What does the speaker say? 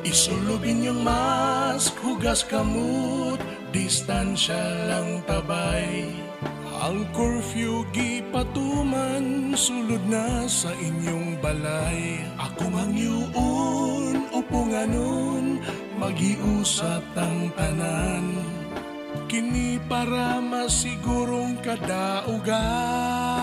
Isulubin yung mask, hugas kamot, distansya lang tabay. Ang curfew gipatuman, sulod na sa inyong balay. Ako ang yuon, upunganon, magiusat ang tanan. Kini para masigurong kadaugan.